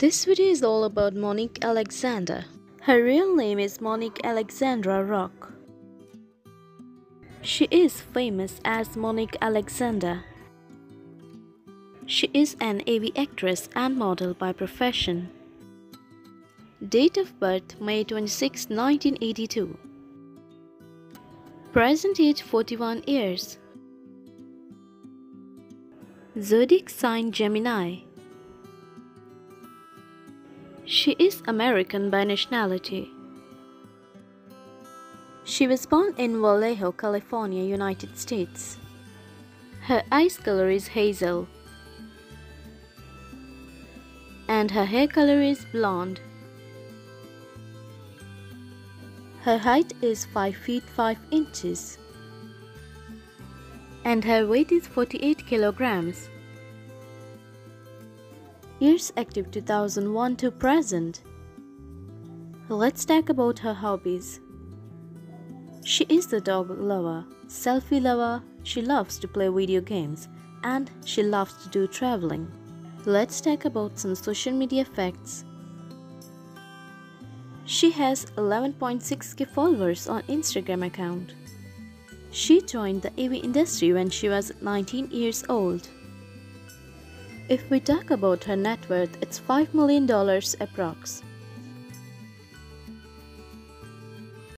This video is all about Monique Alexander. Her real name is Monique Alexandra Rock. She is famous as Monique Alexander. She is an AV actress and model by profession. Date of birth May 26, 1982. Present age 41 years. Zodiac sign Gemini. She is American by nationality. She was born in Vallejo, California, United States. Her eyes color is hazel and her hair color is blonde. Her height is 5 feet 5 inches and her weight is 48 kilograms years active 2001 to present. Let's talk about her hobbies. She is the dog lover, selfie lover, she loves to play video games, and she loves to do traveling. Let's talk about some social media facts. She has 11.6k followers on Instagram account. She joined the AV industry when she was 19 years old. If we talk about her net worth, it's $5 million approx.